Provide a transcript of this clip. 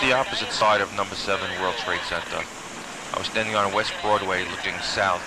the opposite side of number 7 World Trade Center. I was standing on West Broadway looking south